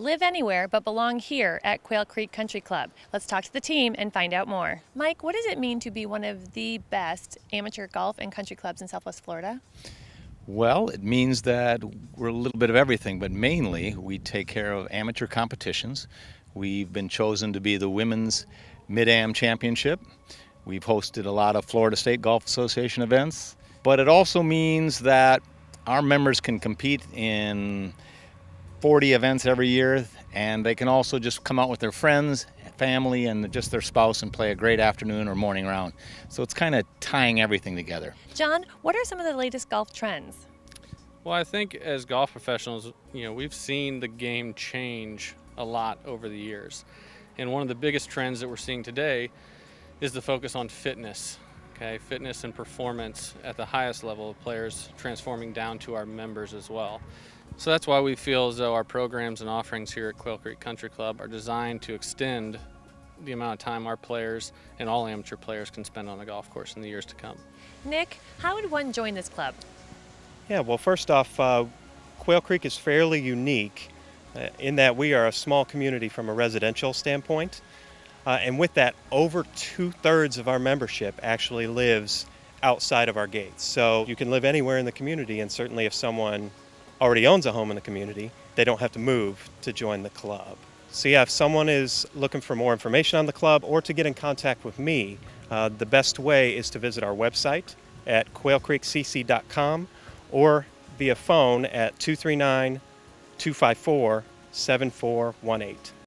Live anywhere but belong here at Quail Creek Country Club. Let's talk to the team and find out more. Mike, what does it mean to be one of the best amateur golf and country clubs in Southwest Florida? Well, it means that we're a little bit of everything, but mainly we take care of amateur competitions. We've been chosen to be the Women's Mid Am Championship. We've hosted a lot of Florida State Golf Association events, but it also means that our members can compete in 40 events every year, and they can also just come out with their friends, family, and just their spouse and play a great afternoon or morning round. So it's kind of tying everything together. John, what are some of the latest golf trends? Well, I think as golf professionals, you know, we've seen the game change a lot over the years. And one of the biggest trends that we're seeing today is the focus on fitness. Okay, fitness and performance at the highest level of players transforming down to our members as well. So that's why we feel as though our programs and offerings here at Quail Creek Country Club are designed to extend the amount of time our players and all amateur players can spend on the golf course in the years to come. Nick, how would one join this club? Yeah, well, first off, uh, Quail Creek is fairly unique uh, in that we are a small community from a residential standpoint. Uh, and with that, over two thirds of our membership actually lives outside of our gates. So you can live anywhere in the community, and certainly if someone already owns a home in the community, they don't have to move to join the club. So, yeah, if someone is looking for more information on the club or to get in contact with me, uh, the best way is to visit our website at quailcreekcc.com or via phone at 239 254 7418.